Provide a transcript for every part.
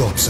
drops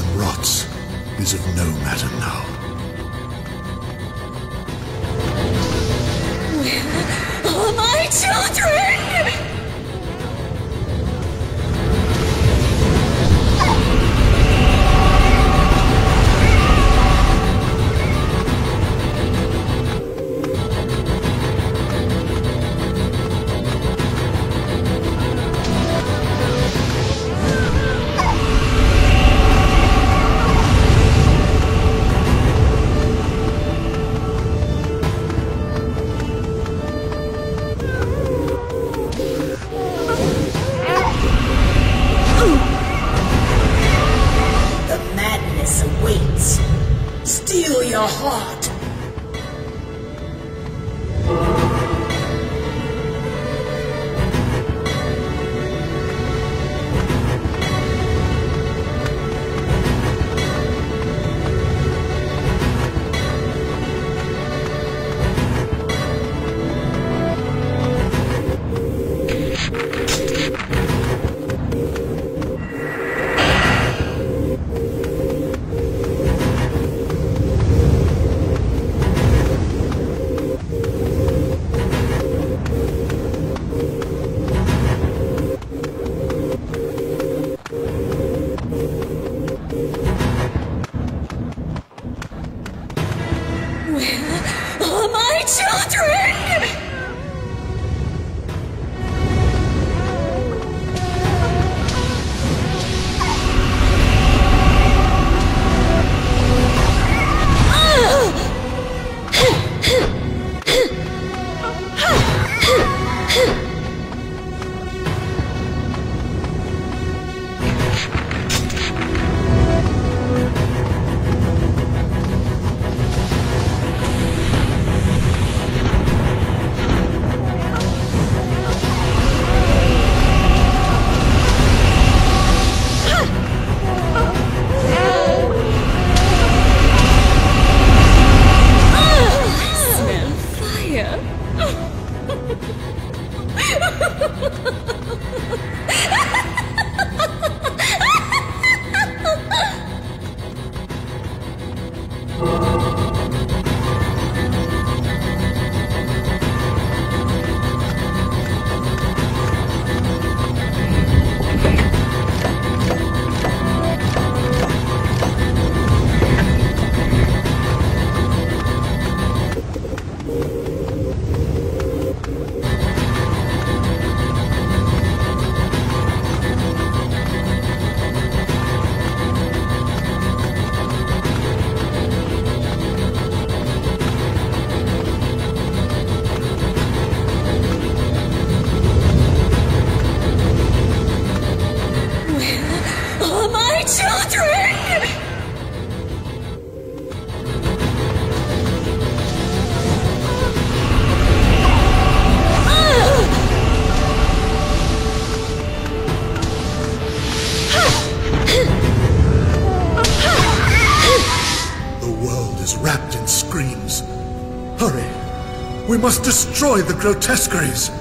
destroy the grotesqueries.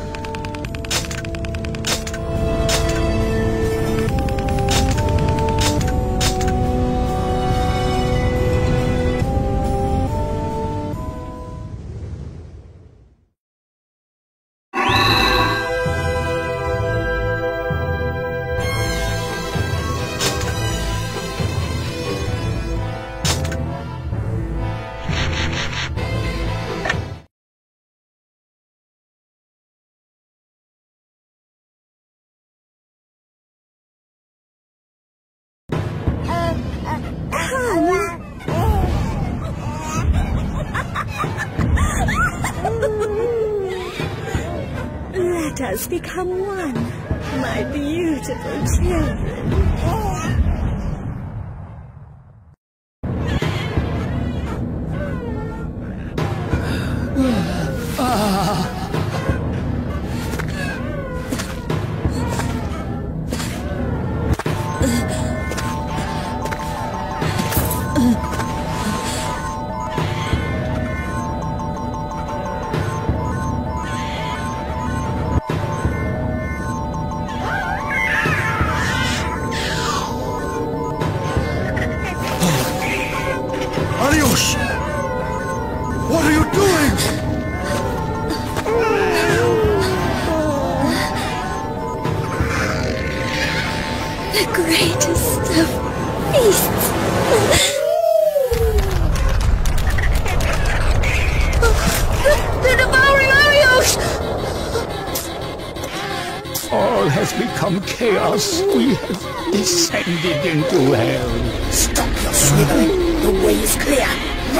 let us become one, my beautiful children.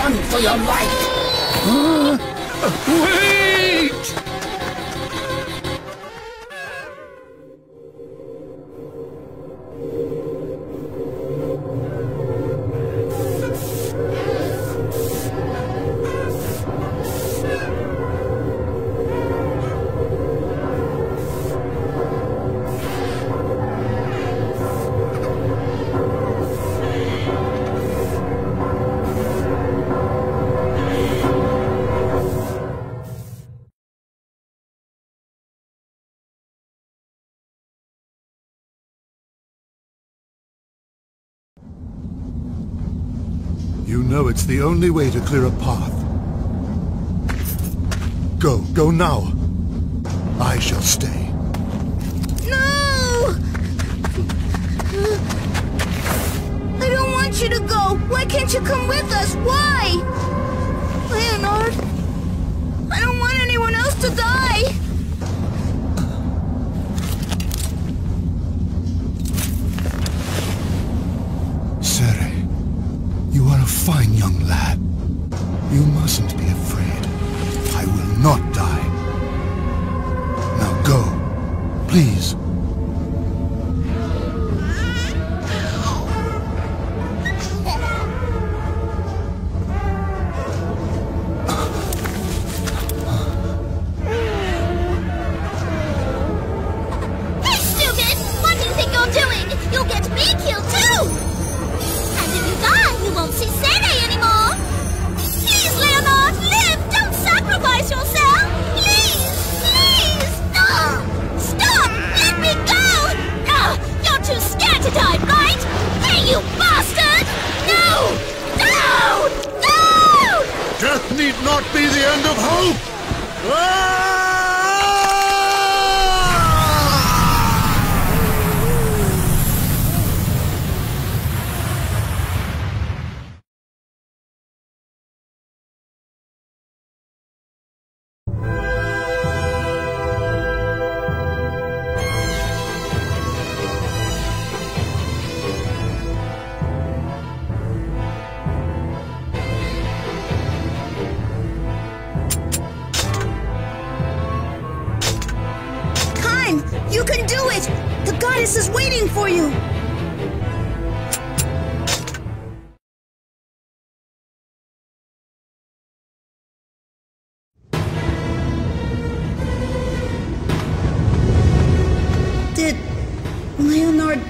run for your life! Uh, wait! The only way to clear a path. Go, go now. I shall stay. No! I don't want you to go. Why can't you come with us? Why? Leonard, I don't want anyone else to die. Seere, you are a fine young lad. You mustn't be afraid. I will not die. Now go, please.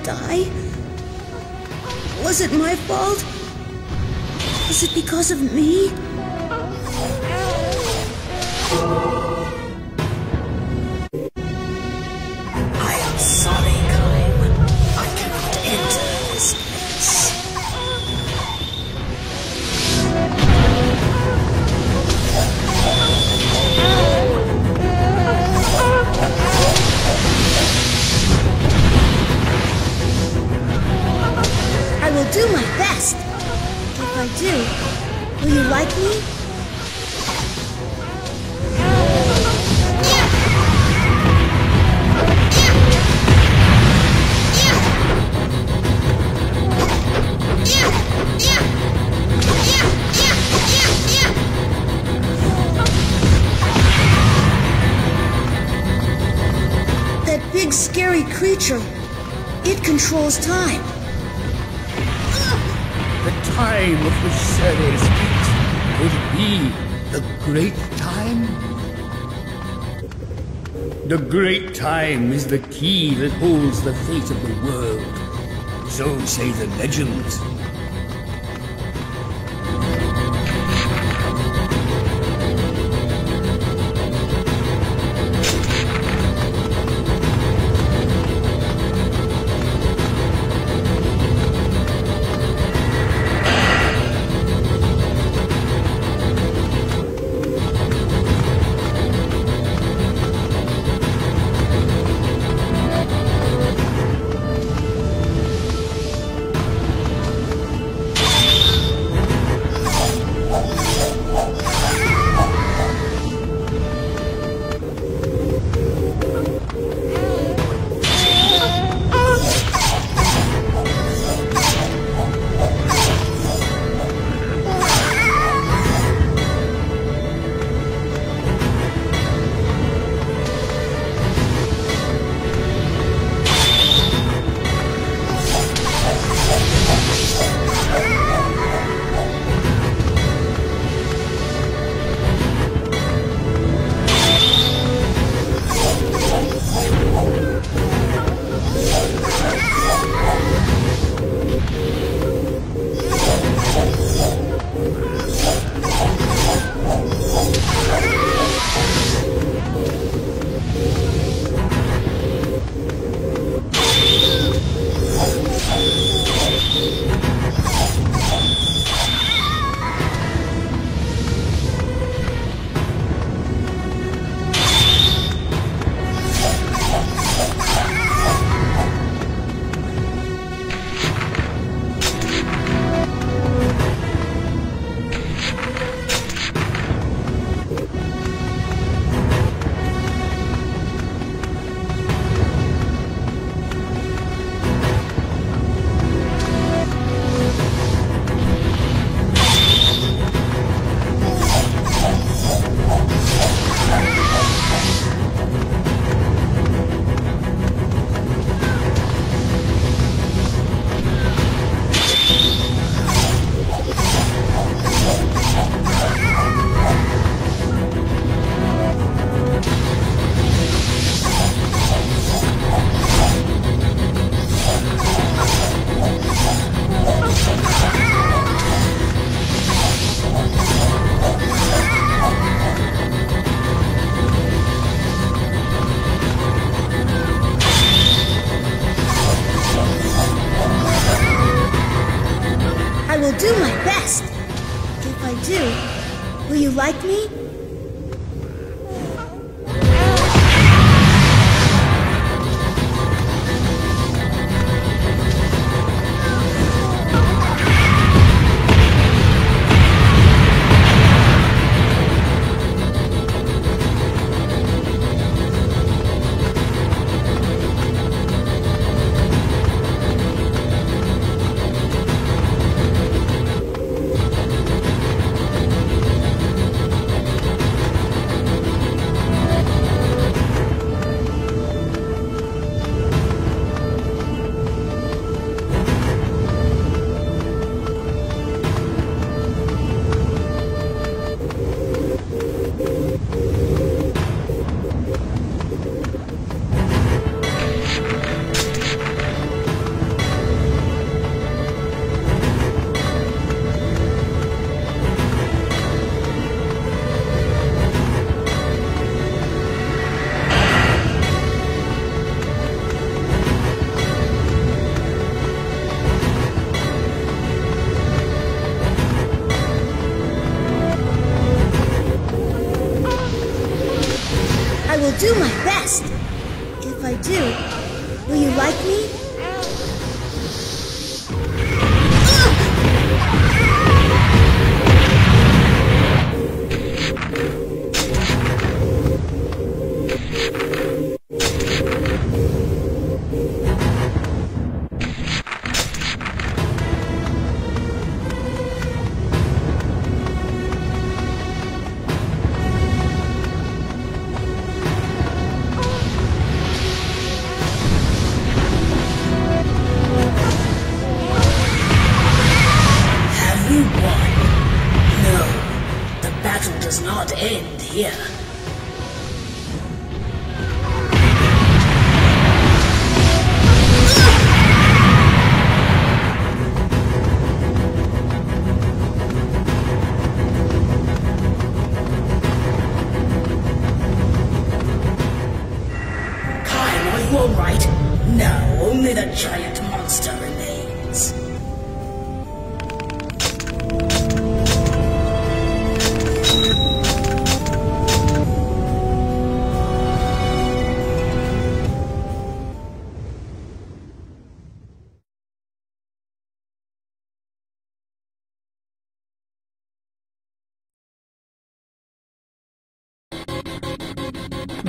Die? Was it my fault? Was it because of me? Do my best. If I do, will you like me? That big scary creature, it controls time. The time of which Seere could it be the great time? The great time is the key that holds the fate of the world. So say the legends.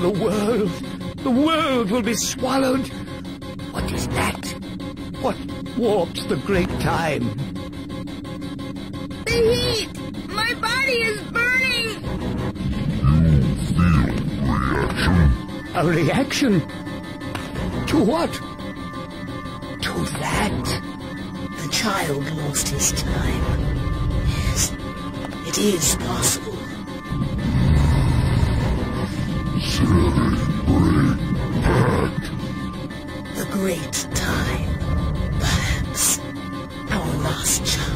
The world, the world will be swallowed. What is that? What warps the great time? The heat! My body is burning! You feel reaction? A reaction? To what? To that? The child lost his time. Yes, it is possible. The great time, perhaps our last chance.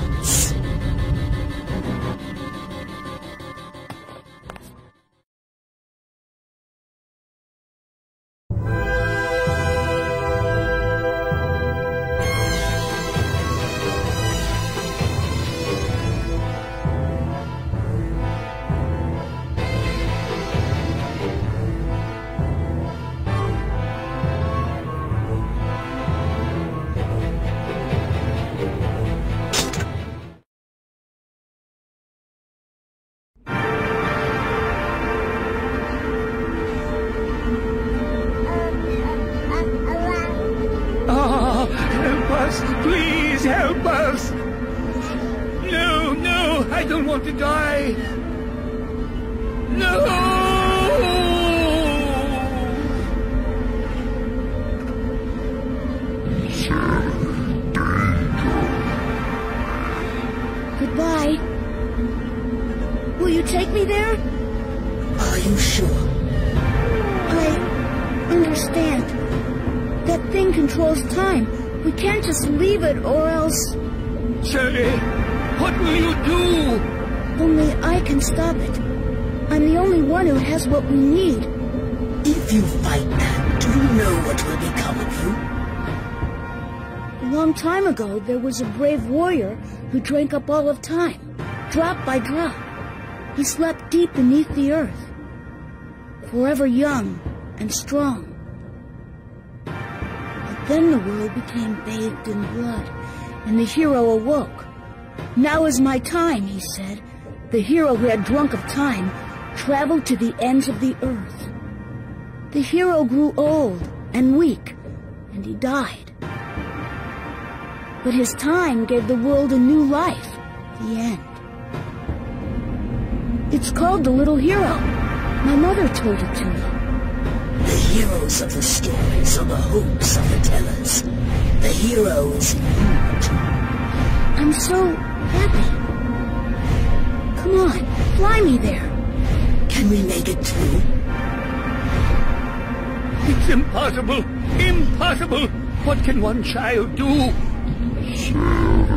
Was a brave warrior who drank up all of time, drop by drop. He slept deep beneath the earth, forever young and strong. But then the world became bathed in blood, and the hero awoke. Now is my time, he said. The hero who had drunk of time traveled to the ends of the earth. The hero grew old and weak, and he died. But his time gave the world a new life, the end. It's called The Little Hero. My mother told it to me. The heroes of the stories are the hopes of the tellers. The hero is you. I'm so happy. Come on, fly me there. Can we make it too? It's impossible! Impossible! What can one child do? Yes,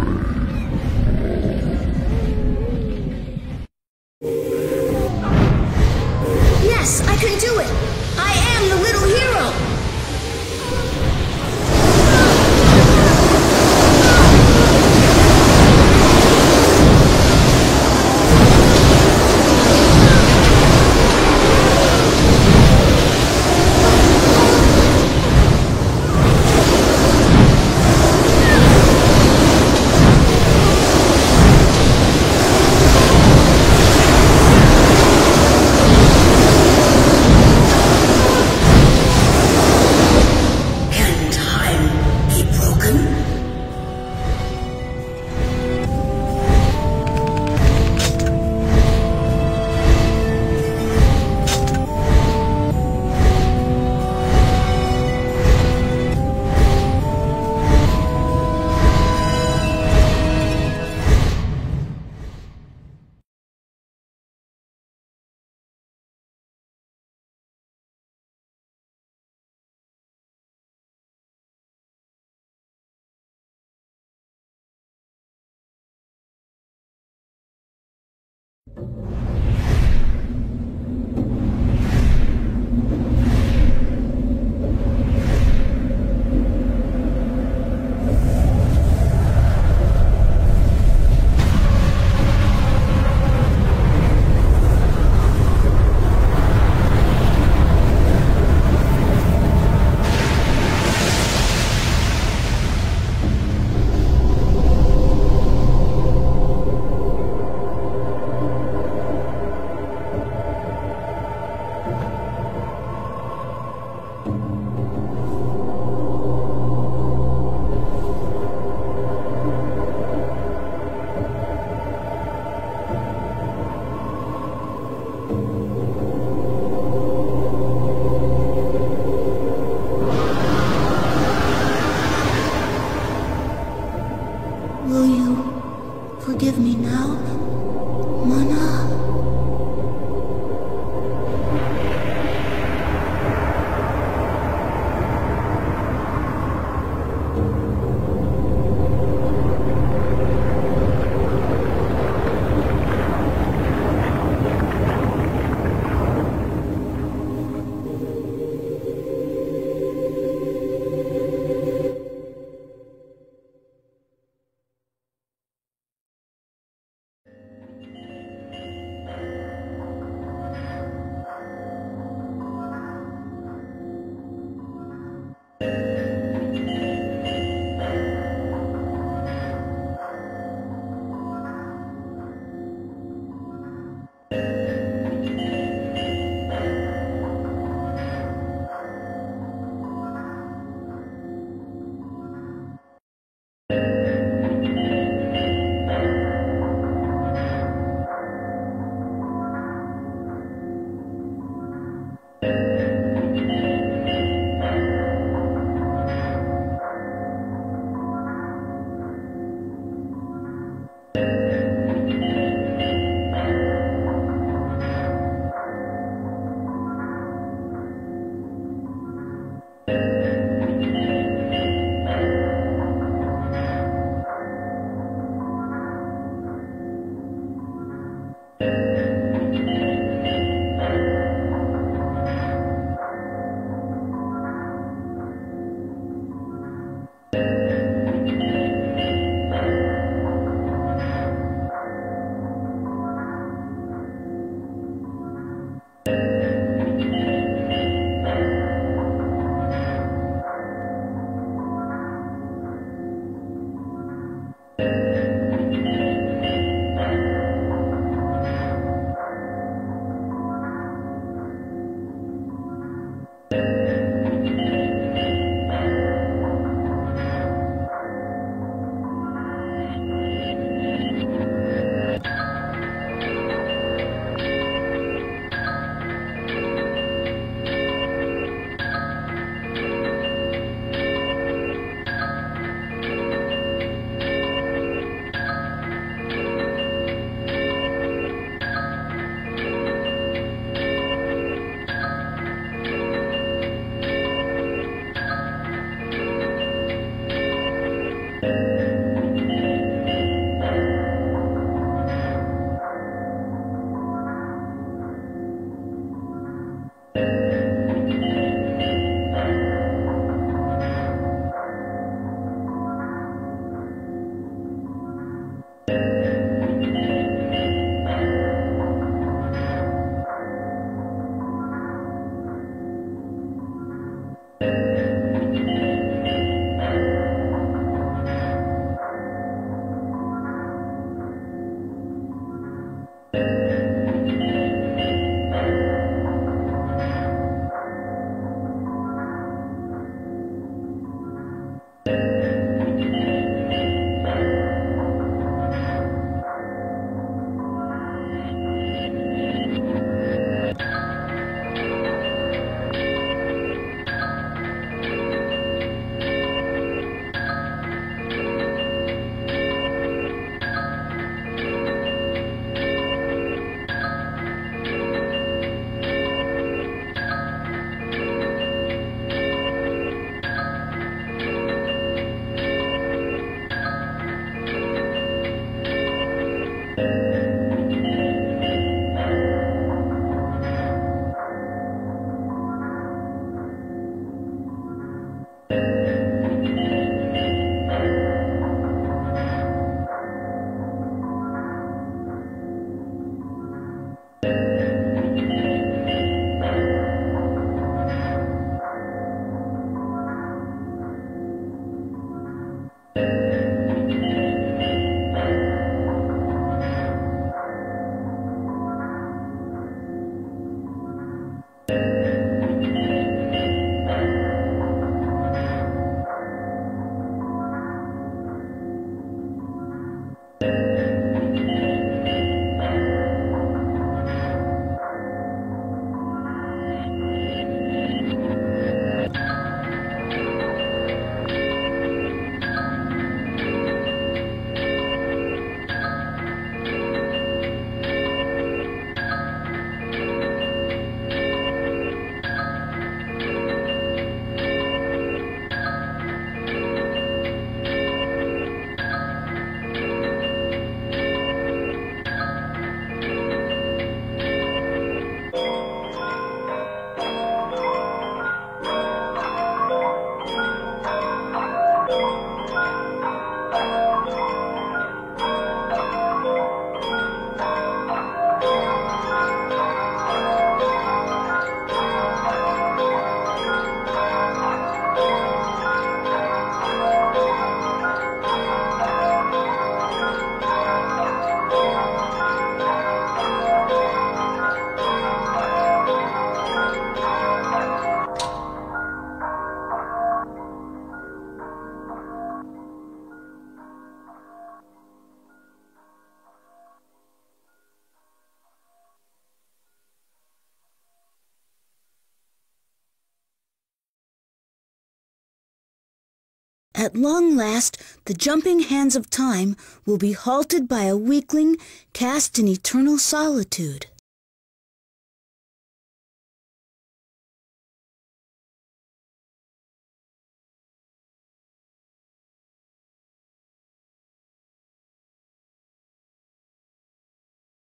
Long last, the jumping hands of time will be halted by a weakling cast in eternal solitude.